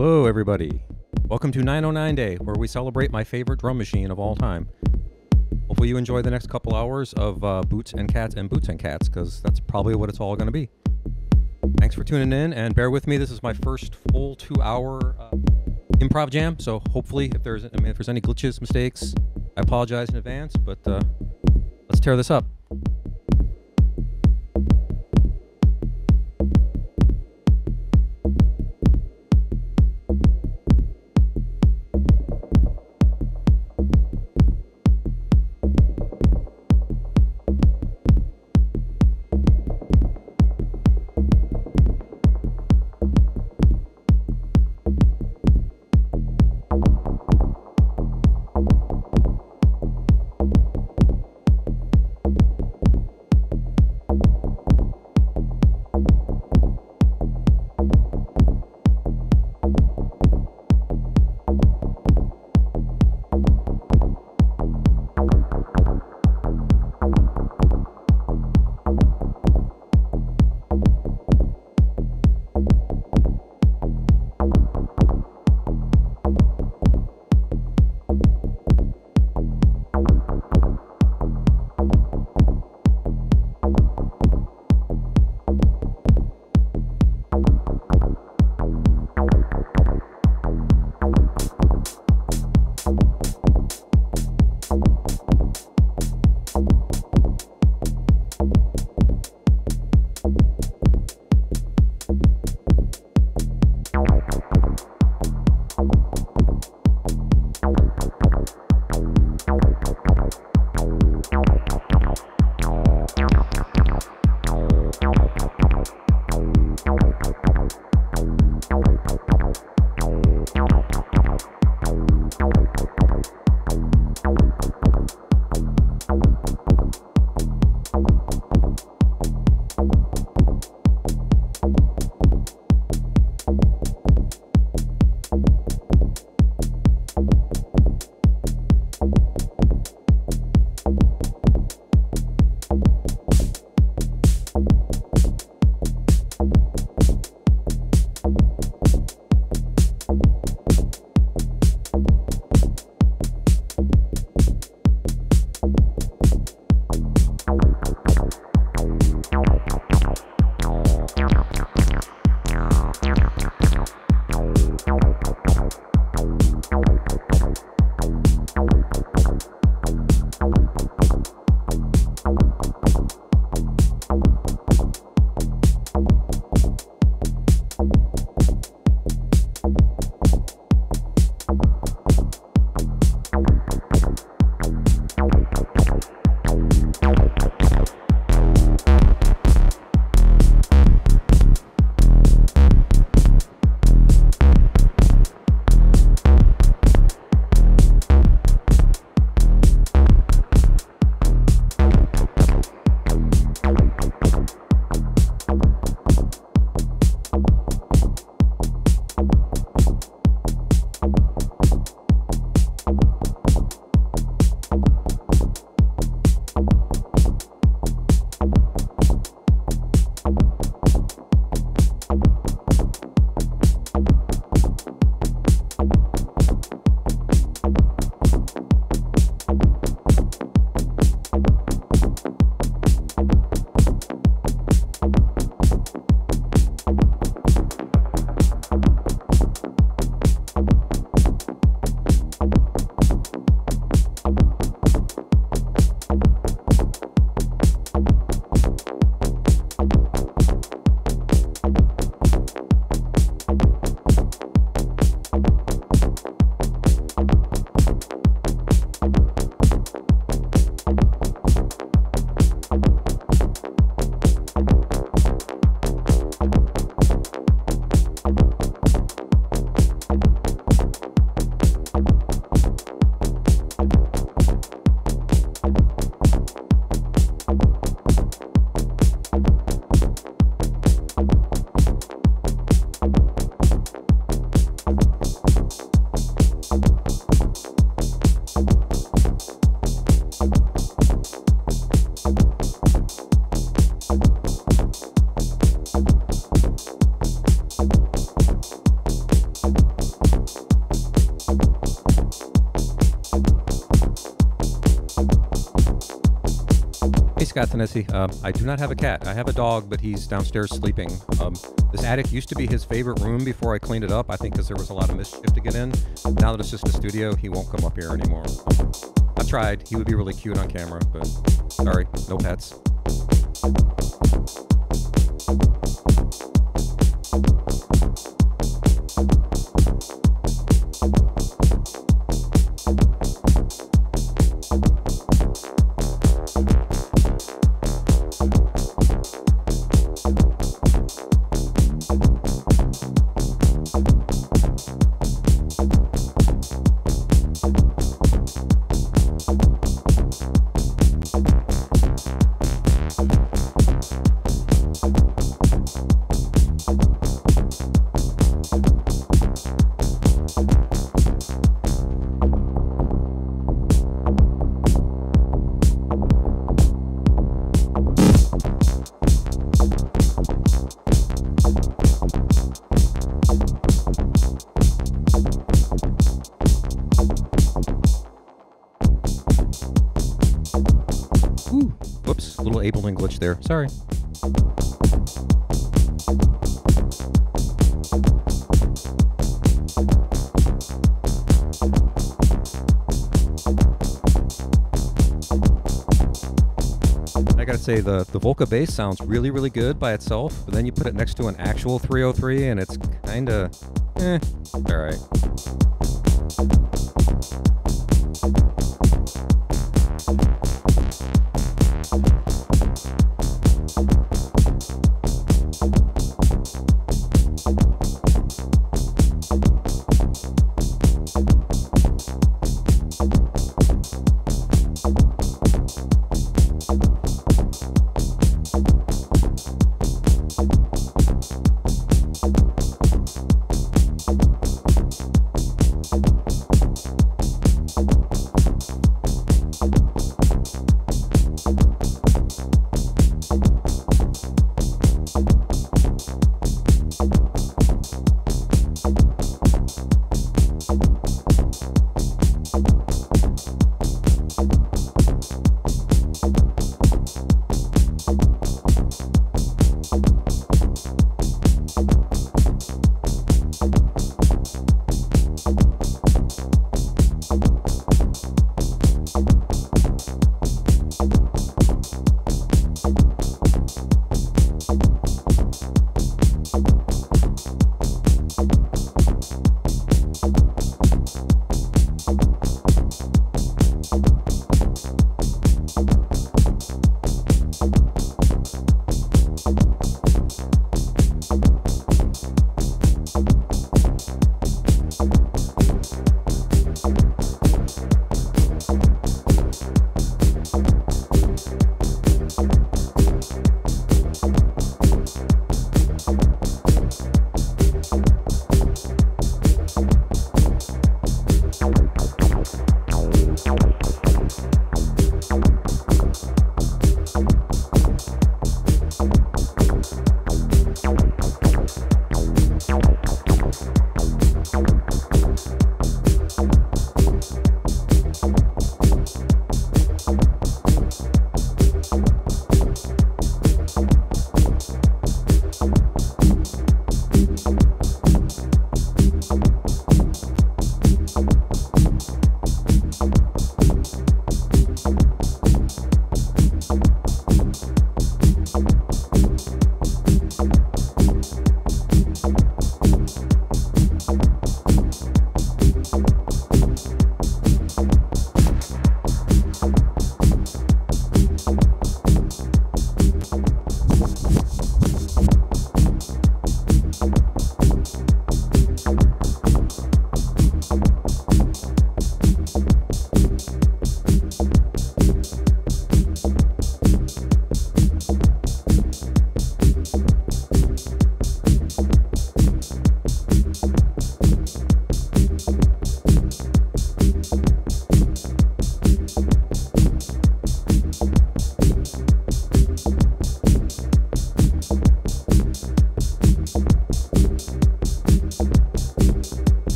Hello, everybody. Welcome to 909 Day, where we celebrate my favorite drum machine of all time. Hopefully, you enjoy the next couple hours of uh, Boots and Cats and Boots and Cats, because that's probably what it's all going to be. Thanks for tuning in, and bear with me. This is my first full two-hour uh, improv jam, so hopefully, if there's, I mean, if there's any glitches, mistakes, I apologize in advance. But uh, let's tear this up. Scott Tennessee. Um, I do not have a cat. I have a dog, but he's downstairs sleeping. Um, this attic used to be his favorite room before I cleaned it up. I think because there was a lot of mischief to get in. Now that it's just a studio, he won't come up here anymore. I tried. He would be really cute on camera, but sorry, no pets. There. Sorry. I gotta say the the Volca bass sounds really really good by itself, but then you put it next to an actual 303 and it's kind of eh. All right.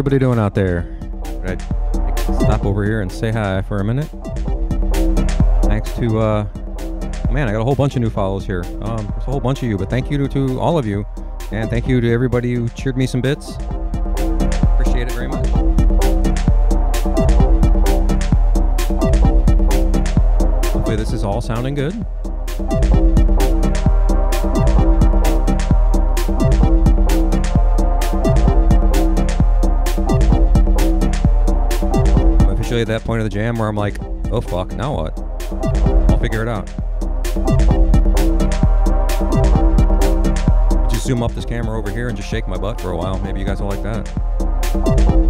Everybody doing out there? I stop over here and say hi for a minute? Thanks to, uh, man, I got a whole bunch of new follows here. Um, there's a whole bunch of you, but thank you to, to all of you. And thank you to everybody who cheered me some bits. Appreciate it very much. Hopefully, this is all sounding good. That point of the jam where I'm like, oh fuck, now what? I'll figure it out. Just zoom up this camera over here and just shake my butt for a while. Maybe you guys will like that.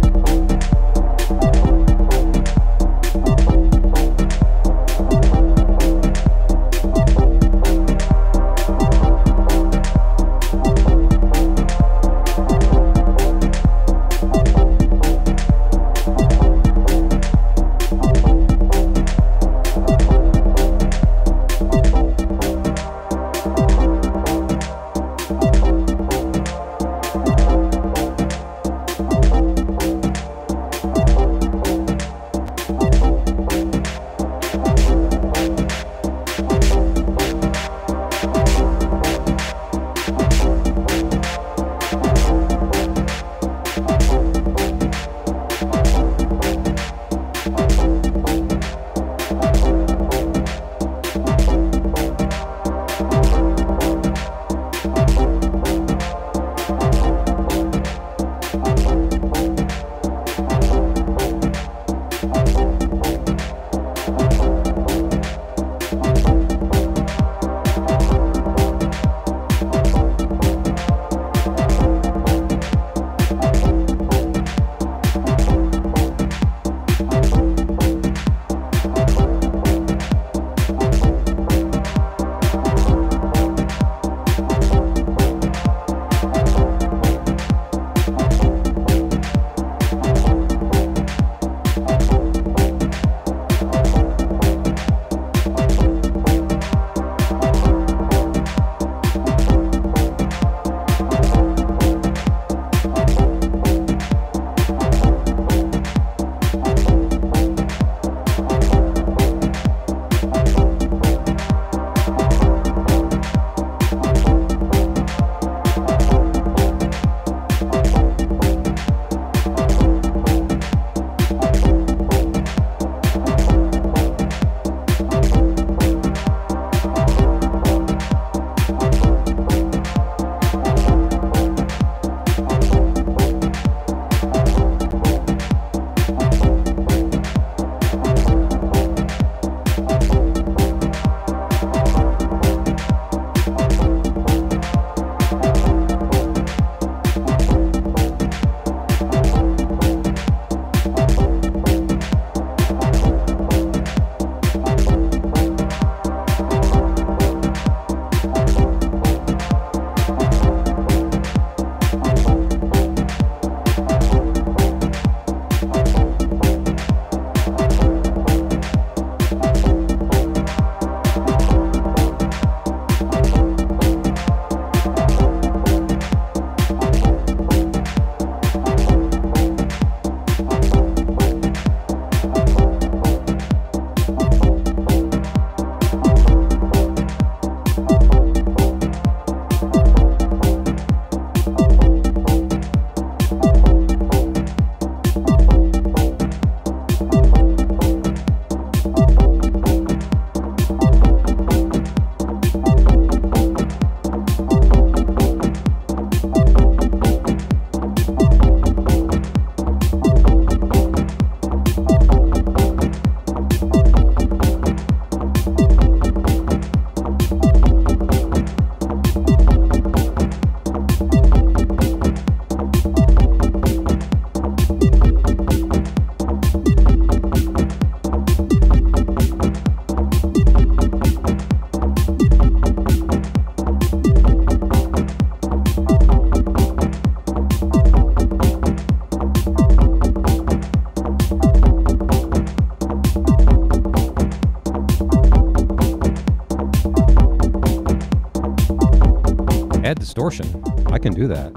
distortion. I can do that.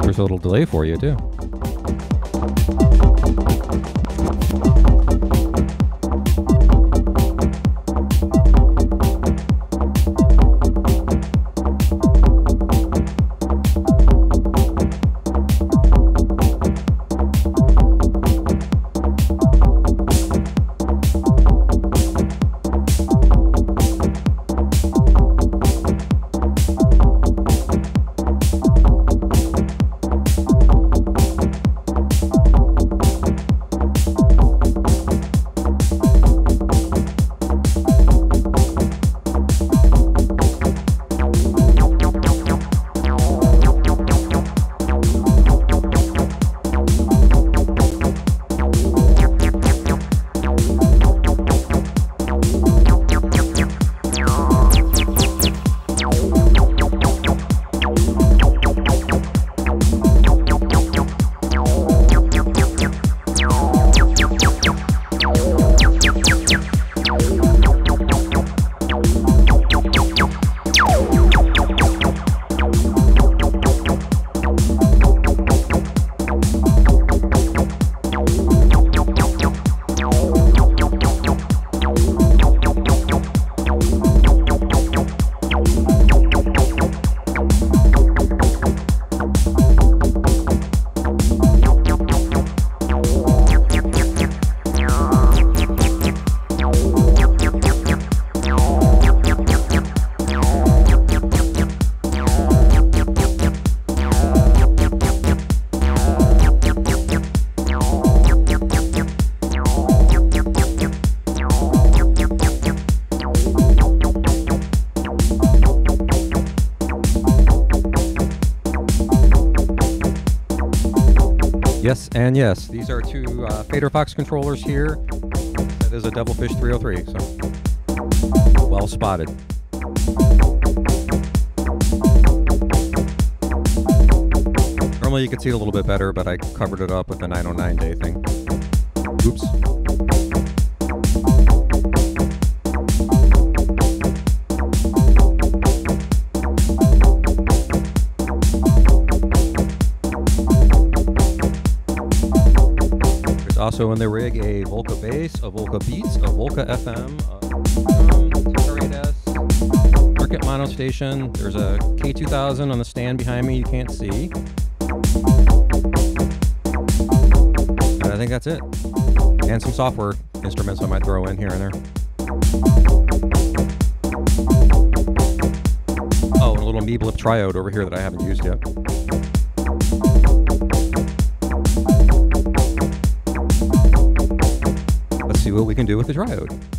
There's a little delay for you too. And yes, these are two uh, Faderfox controllers here. That is a Devilfish 303, so well spotted. Normally you could see a little bit better, but I covered it up with the 909 day thing. Oops. Also in the rig a Volca bass, a Volca Beats, a Volca FM, a uh, Tenor Market Mono Station. There's a K2000 on the stand behind me you can't see. And I think that's it. And some software instruments I might throw in here and there. Oh, and a little MeeBlip triode over here that I haven't used yet. What we can do with the triode.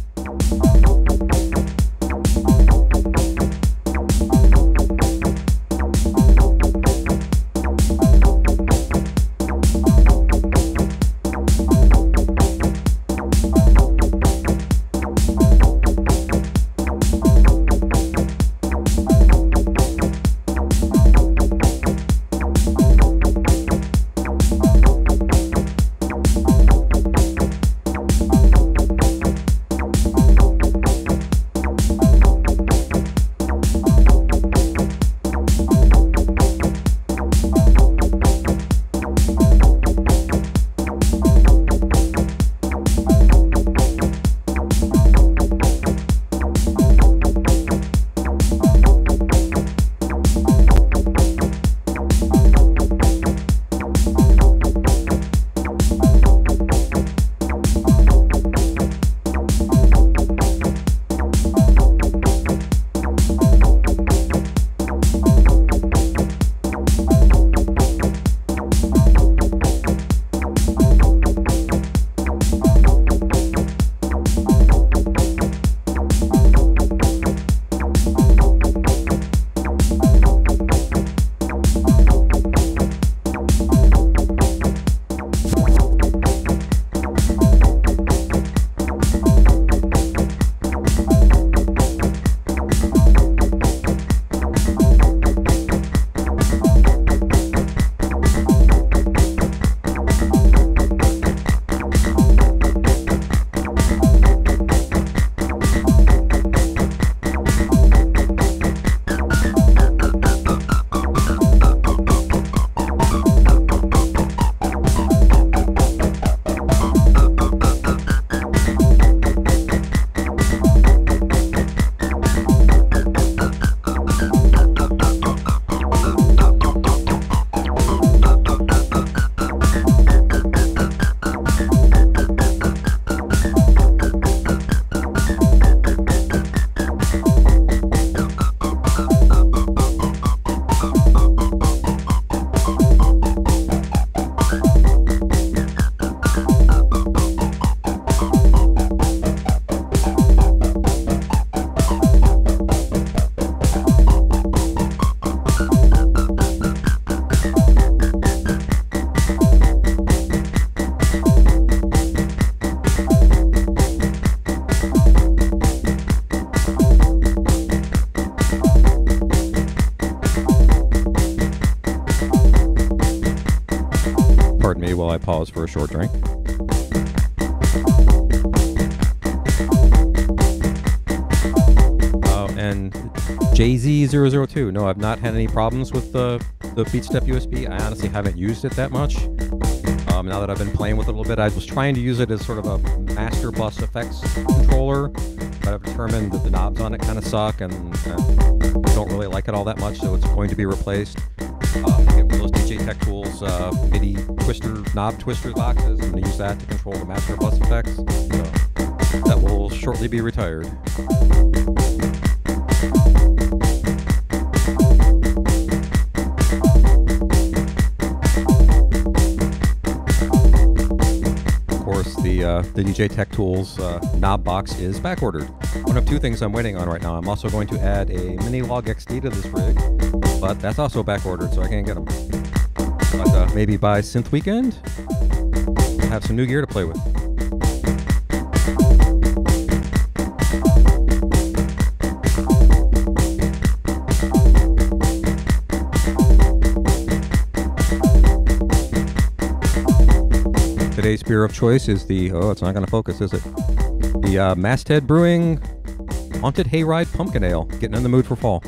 Pause for a short drink. Uh, and JZ002. No, I've not had any problems with the, the BeatStep USB. I honestly haven't used it that much. Um, now that I've been playing with it a little bit, I was trying to use it as sort of a master bus effects controller, but I've determined that the knobs on it kind of suck and, and don't really like it all that much, so it's going to be replaced. Tech Tools uh, MIDI twister knob twister boxes. I'm going to use that to control the master bus effects. So that will shortly be retired. Of course, the uh, the DJ Tech Tools uh, knob box is back ordered. One of two things I'm waiting on right now. I'm also going to add a minilogue XD to this rig, but that's also back ordered, so I can't get them. Maybe by Synth Weekend, have some new gear to play with. Today's beer of choice is the oh, it's not going to focus, is it? The uh, Masthead Brewing Haunted Hayride Pumpkin Ale. Getting in the mood for fall.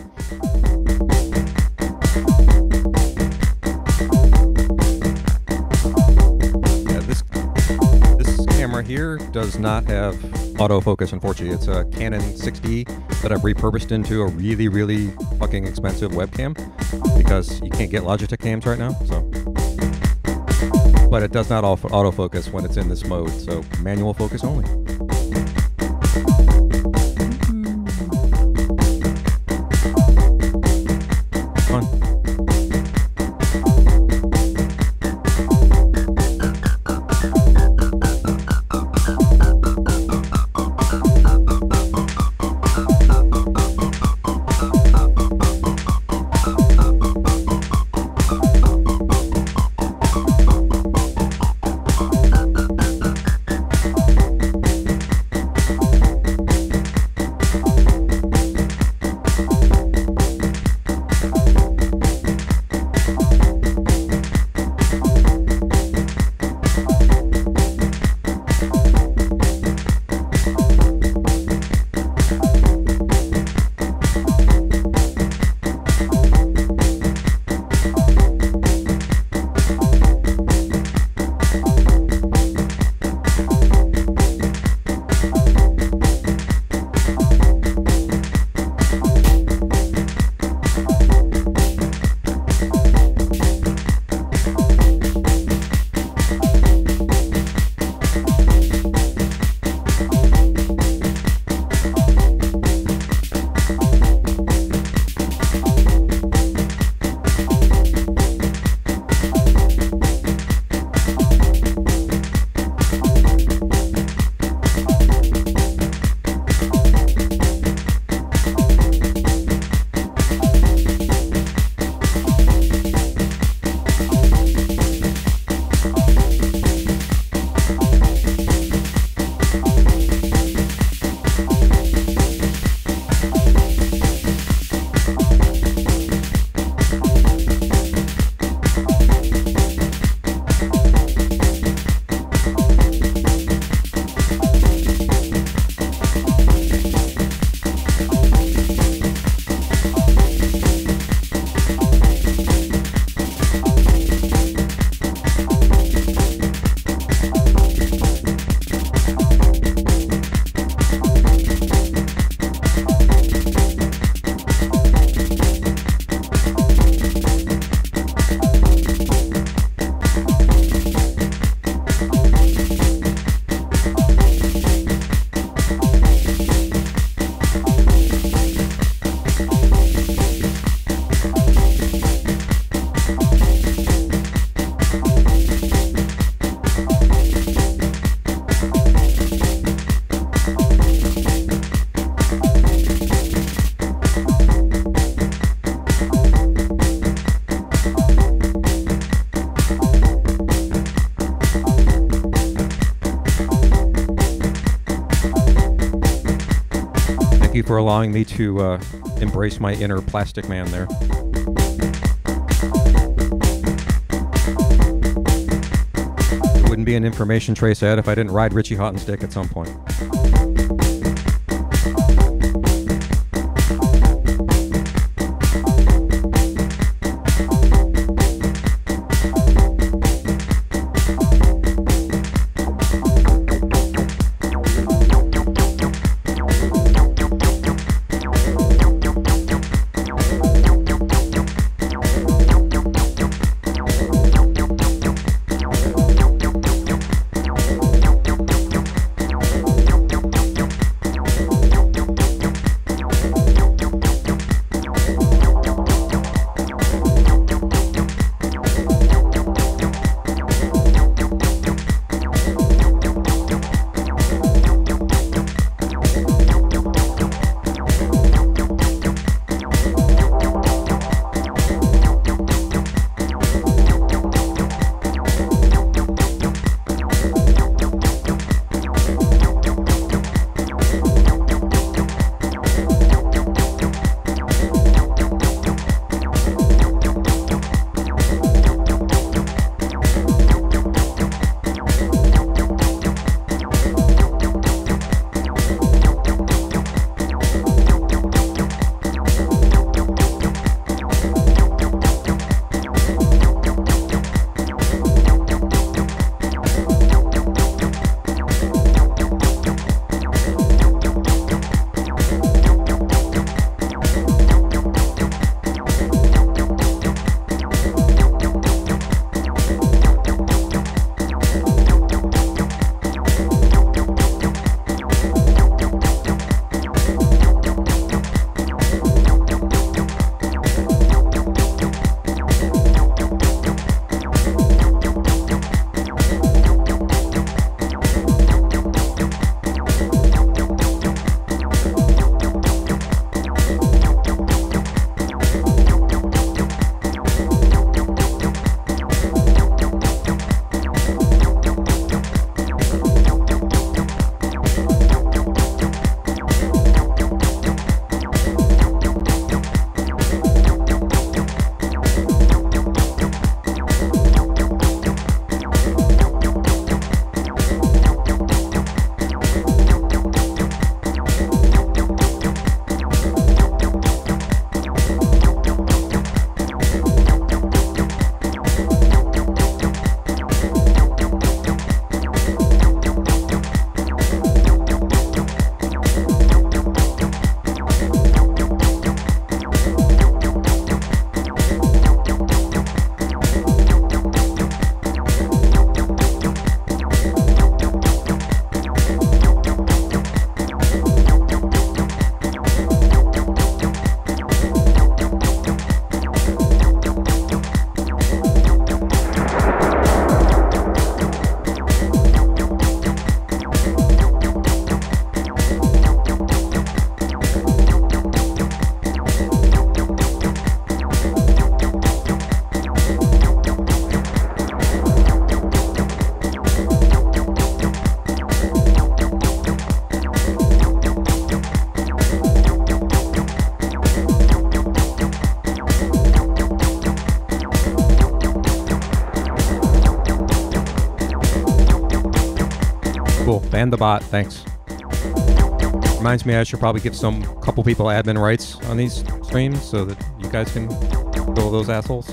Does not have autofocus. Unfortunately, it's a Canon 6D that I've repurposed into a really, really fucking expensive webcam because you can't get Logitech cams right now. So but it does not auto- autofocus when it's in this mode, so manual focus only. For allowing me to uh, embrace my inner Plastikman there. It wouldn't be an information trace ad if I didn't ride Richie Hawtin's dick at some point. And the bot, thanks. Reminds me I should probably give some couple people admin rights on these streams so that you guys can kill those assholes.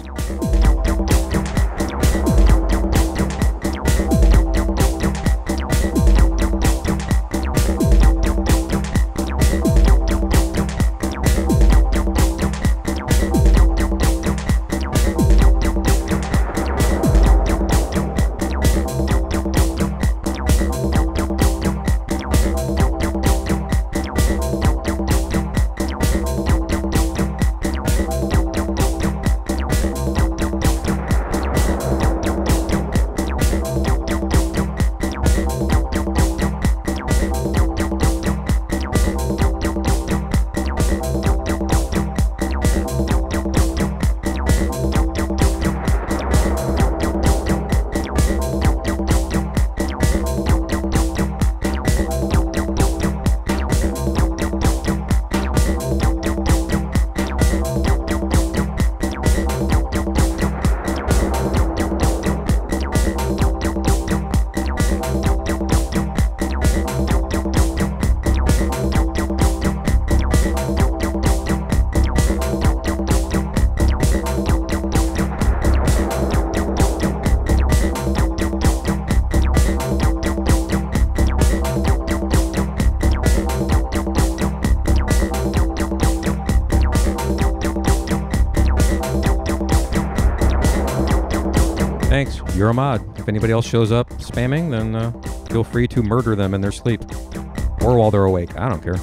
You're a mod. If anybody else shows up spamming, then uh, feel free to murder them in their sleep or while they're awake. I don't care.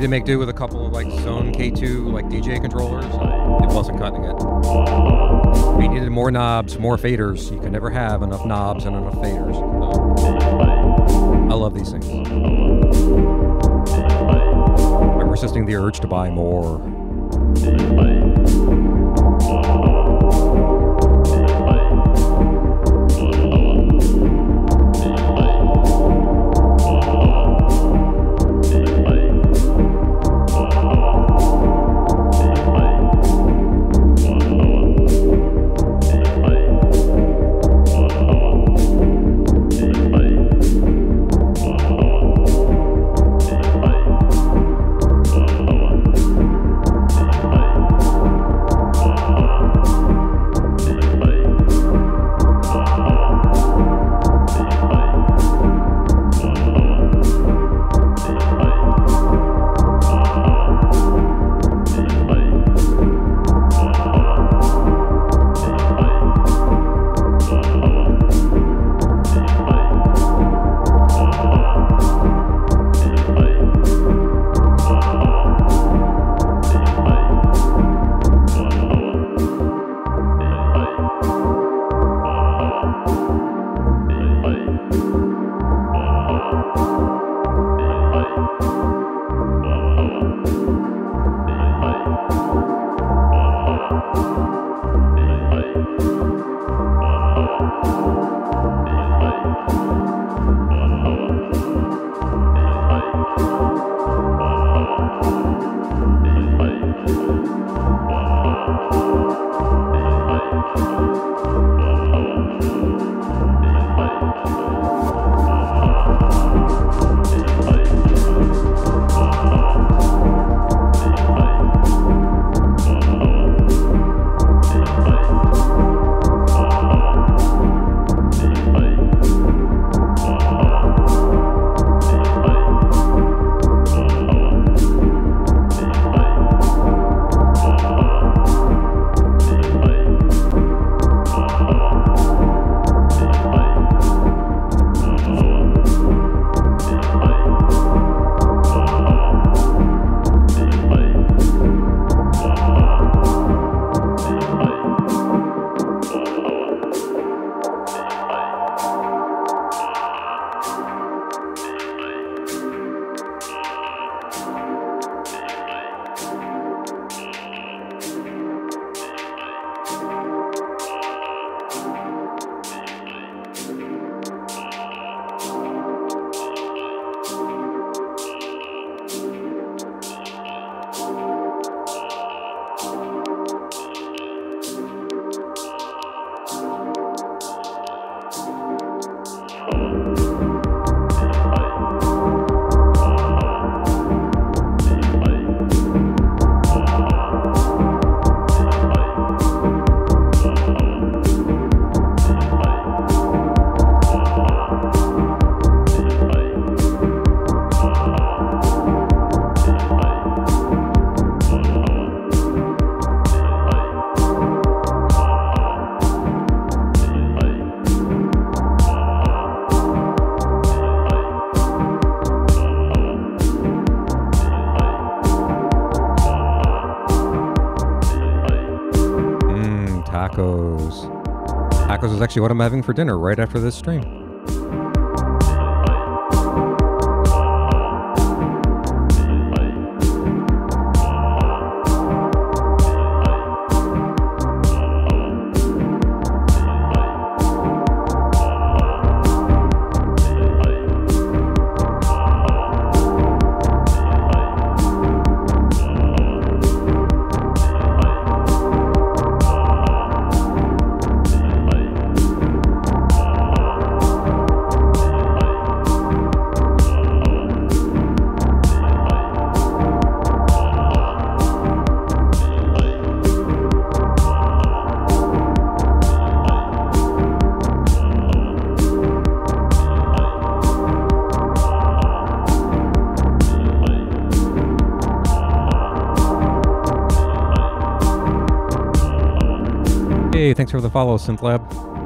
Tried to make do with a couple of like Xone K2 like DJ controllers. It wasn't cutting it. We needed more knobs, more faders. You can never have enough knobs and enough faders. I love these things. I'm resisting the urge to buy more. Tacos is actually what I'm having for dinner right after this stream. Hey, thanks for the follow, SynthLab.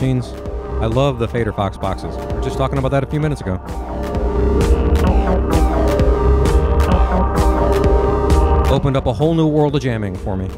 Machines. I love the Faderfox boxes. We were just talking about that a few minutes ago. Opened up a whole new world of jamming for me.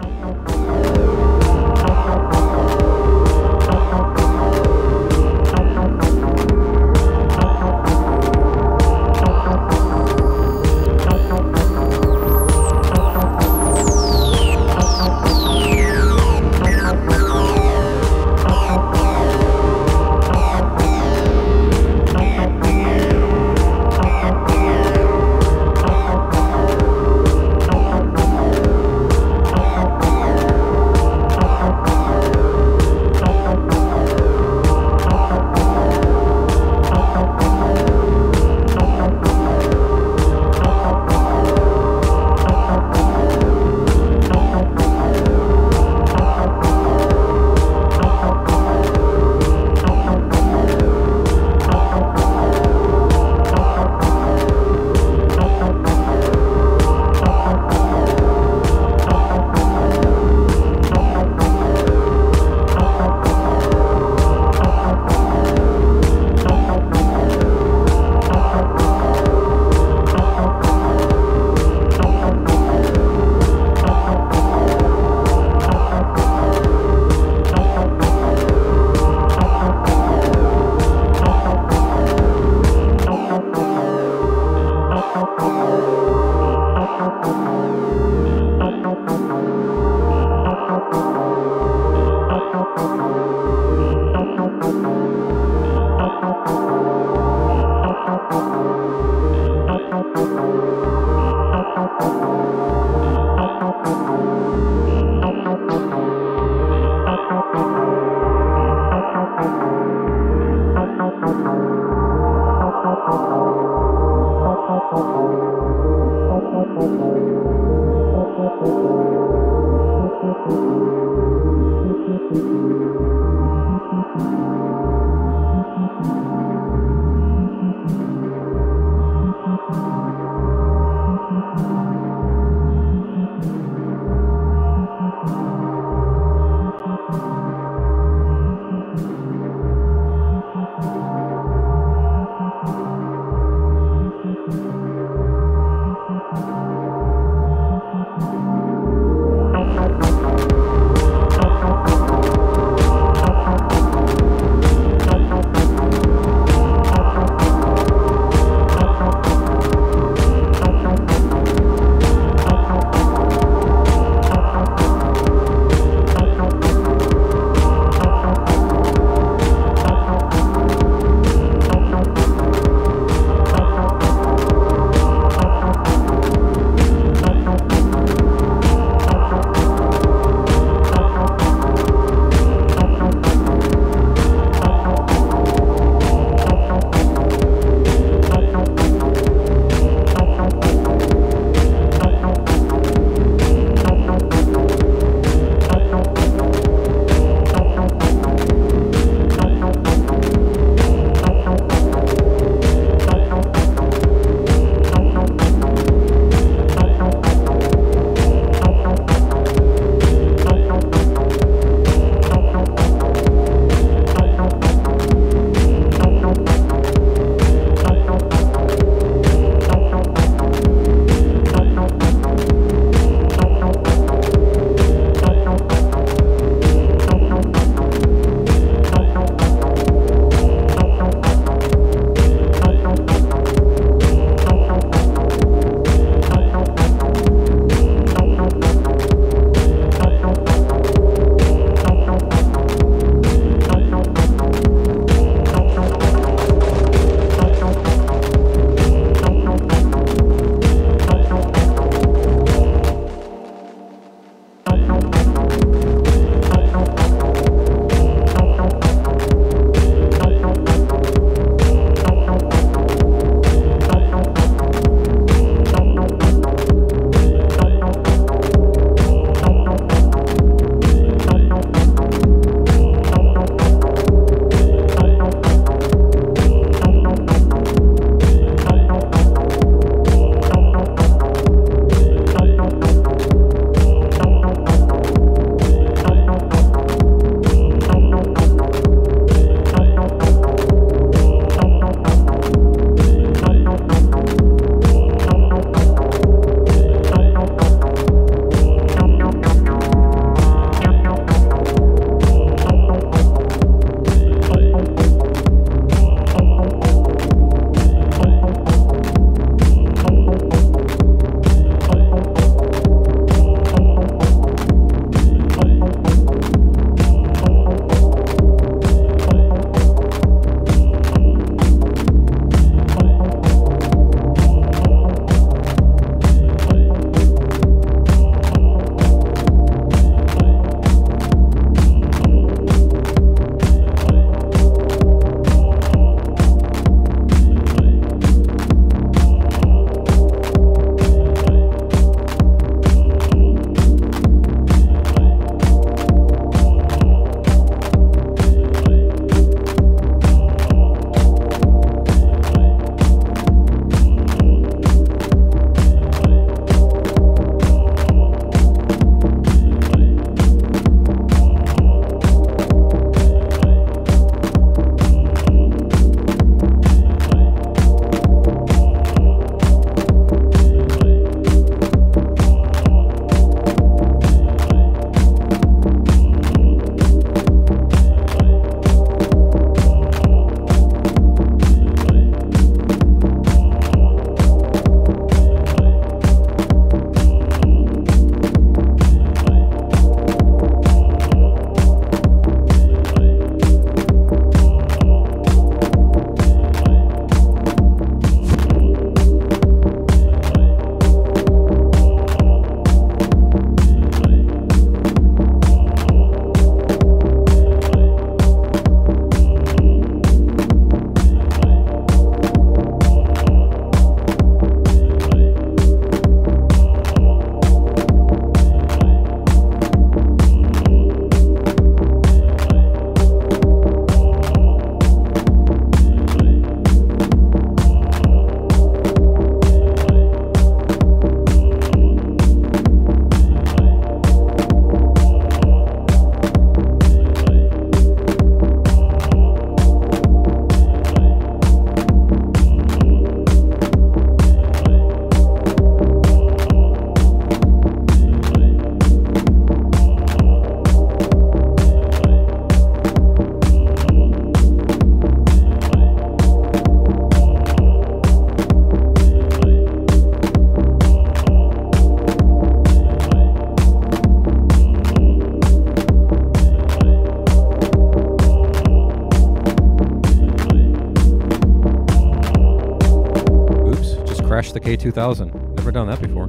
The K2000. Never done that before.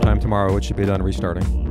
Time tomorrow it should be done restarting.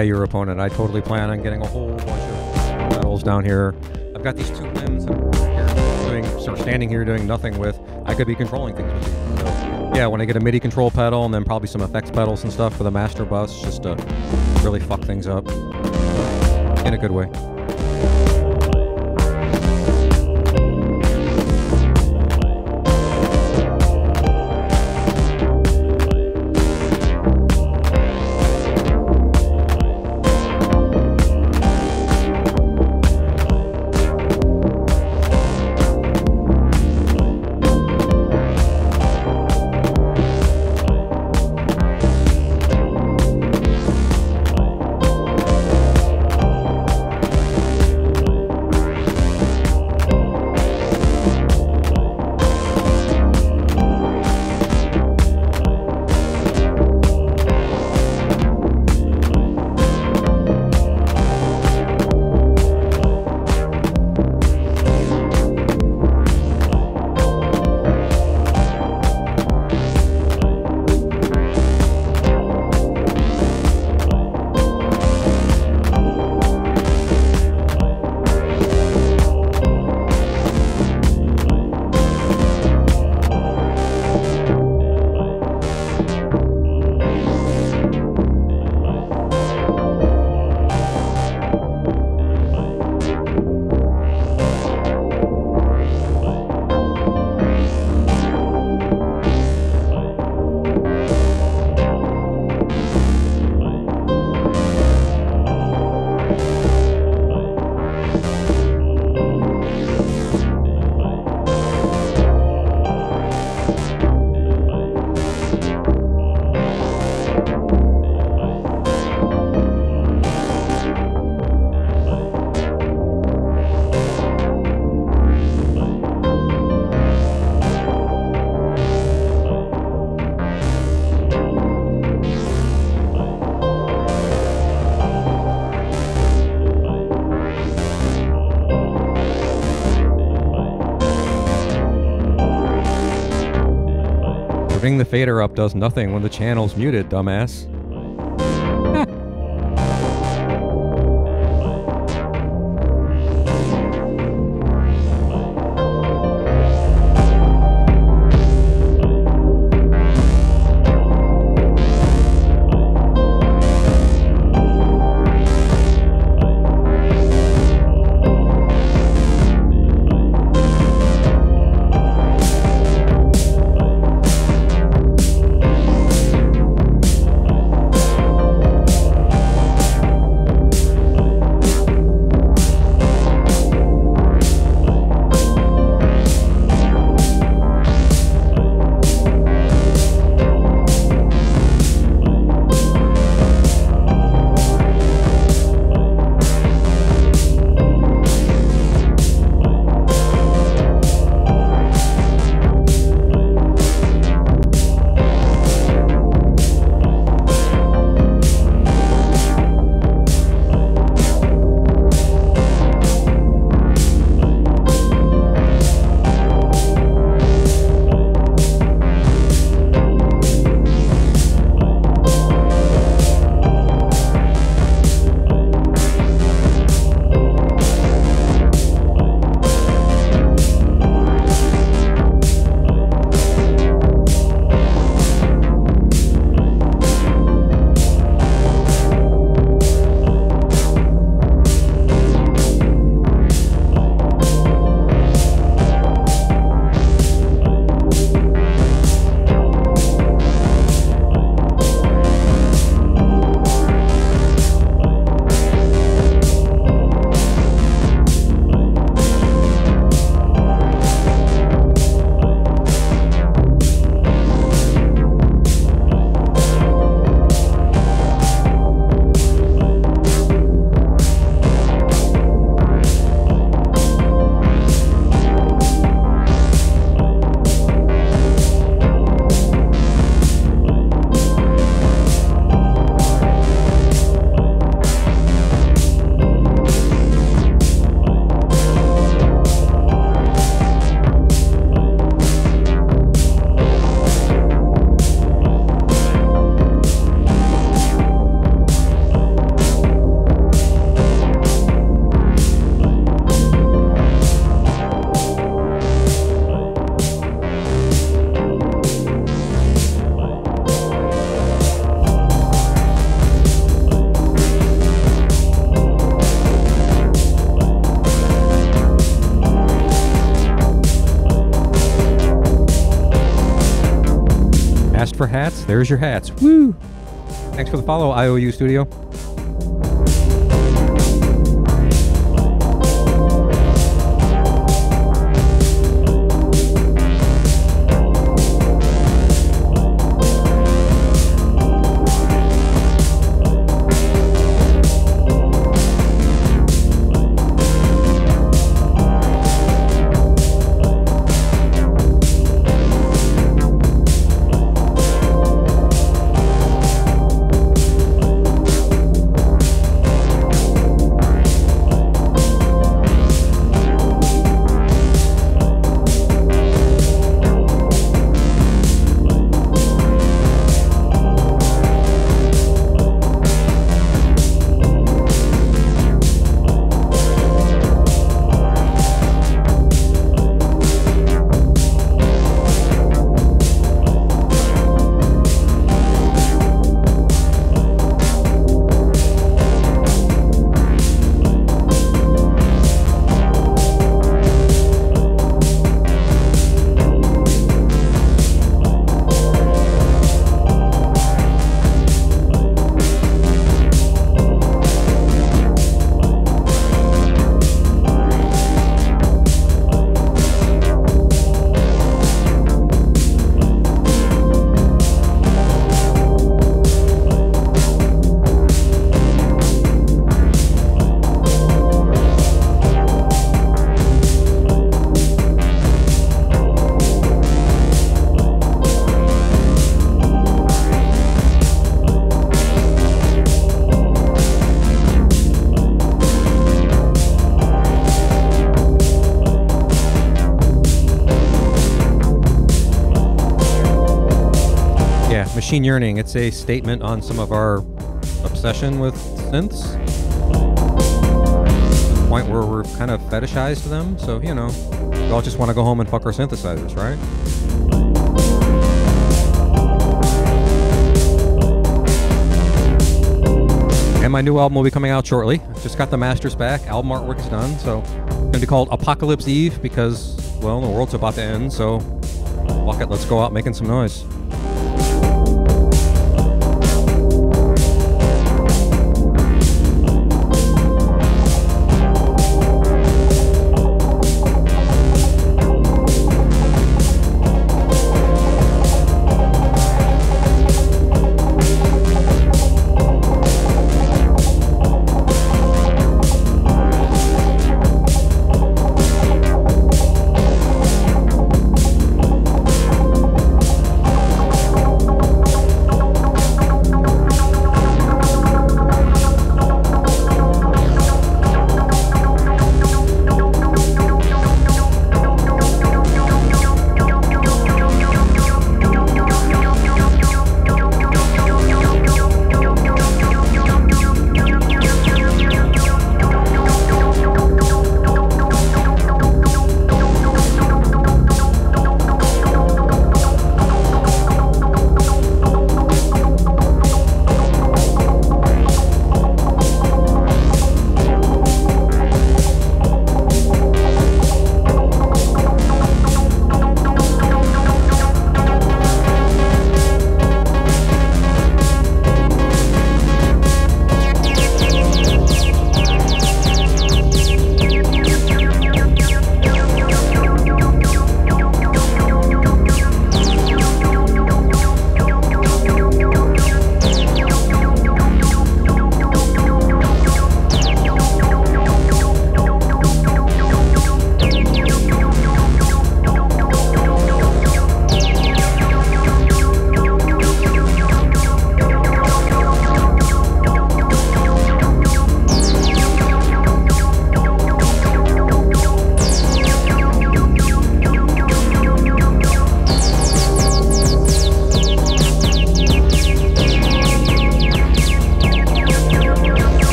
Yeah, your opponent. I totally plan on getting a whole bunch of pedals down here. I've got these two limbs doing, sort of standing here doing nothing with. I could be controlling things with these. So, yeah, when I get a MIDI control pedal and then probably some effects pedals and stuff for the master bus, just to really fuck things up in a good way. Turning the fader up does nothing when the channel's muted, dumbass. There's your hats. Woo! Thanks for the follow, IOU Studio. Machine Yearning. It's a statement on some of our obsession with synths. The point where we're kind of fetishized to them. So, you know, we all just want to go home and fuck our synthesizers, right? And my new album will be coming out shortly. Just got the masters back. Album artwork is done. So, it's going to be called Apocalypse Eve because, well, the world's about to end. So, fuck it. Let's go out making some noise.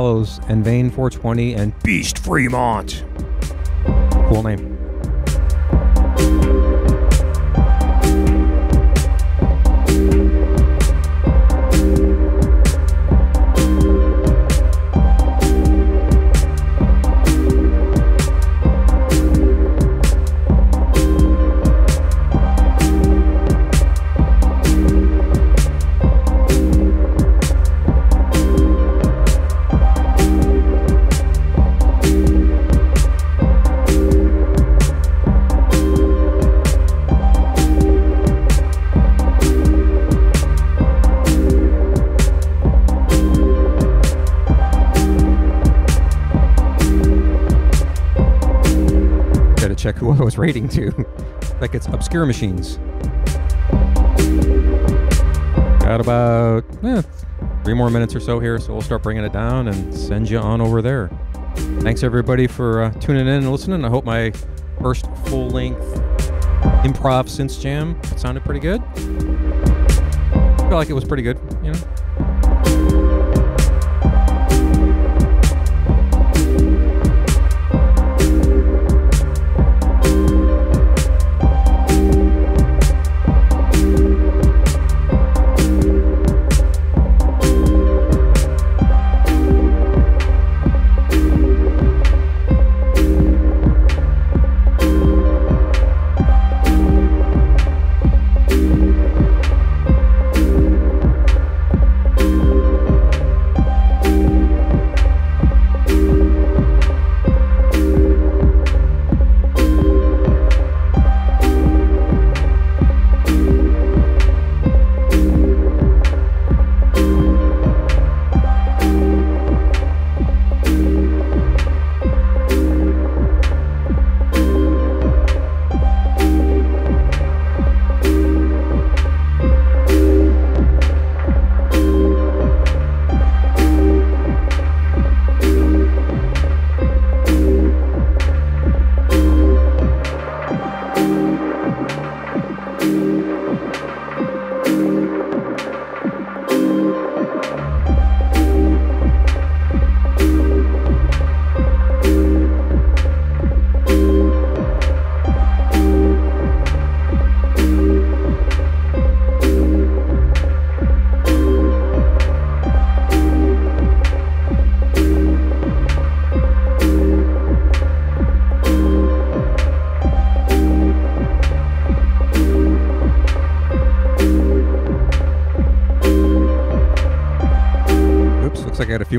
Follows Envain 420 and Beast Fremont. Cool name. Was rating to. like it's obscure machines. Got about eh, three more minutes or so here, so we'll start bringing it down and send you on over there. Thanks everybody for uh, tuning in and listening. I hope my first full length improv synth jam sounded pretty good. I feel like it was pretty good,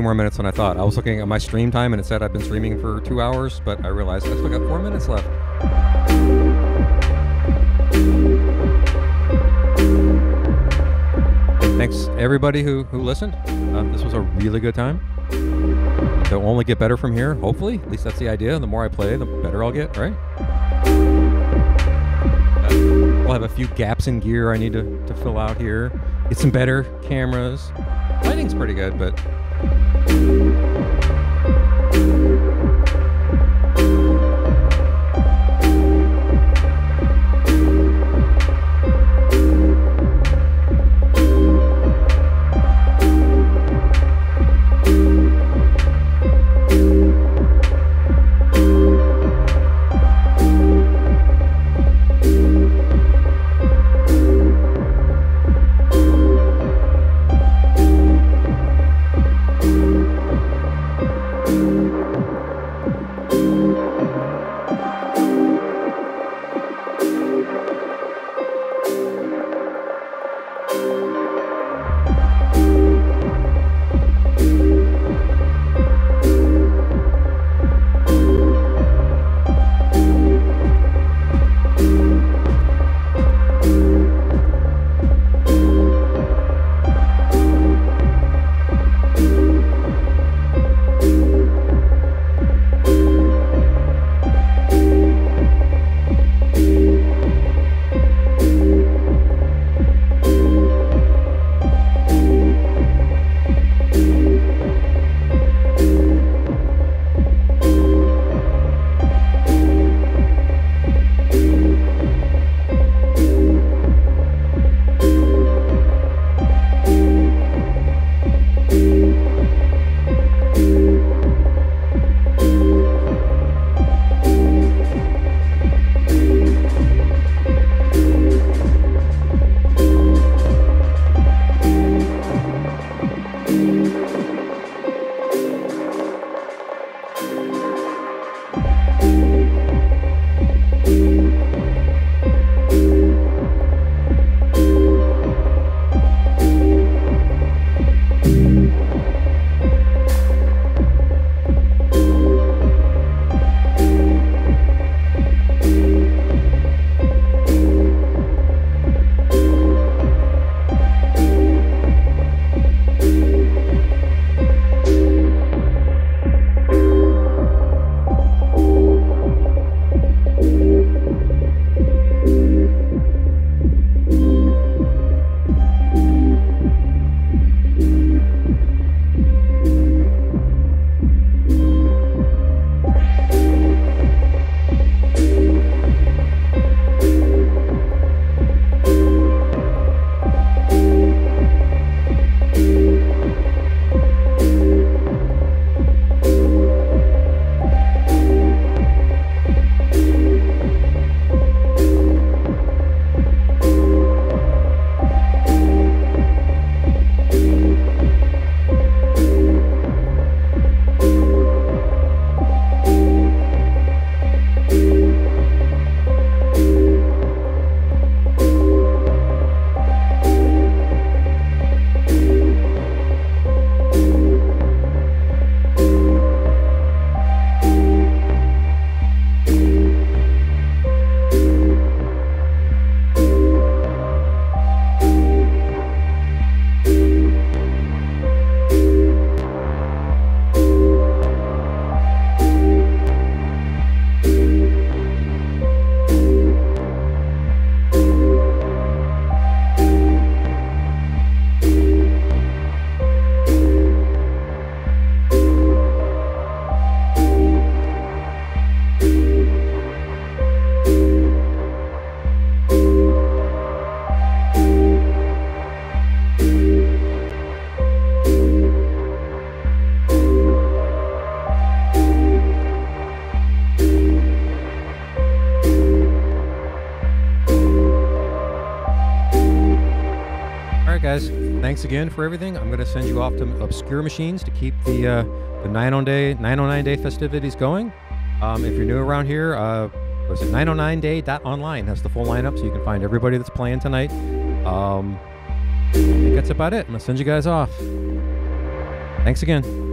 few more minutes than I thought. I was looking at my stream time and it said I've been streaming for two hours, but I realized I still got four minutes left. Thanks everybody who who listened. Uh, this was a really good time. They'll only get better from here, hopefully. At least that's the idea. The more I play, the better I'll get, right? Uh, We'll have a few gaps in gear I need to, to fill out here. Get some better cameras. Lighting's pretty good, but thank you Thanks again for everything. I'm gonna send you off to Obscure Machines to keep the uh, the 909 day 909 day festivities going. Um, if you're new around here, uh, was it 909day.online? That's the full lineup, so you can find everybody that's playing tonight. Um, I think that's about it. I'm gonna send you guys off. Thanks again.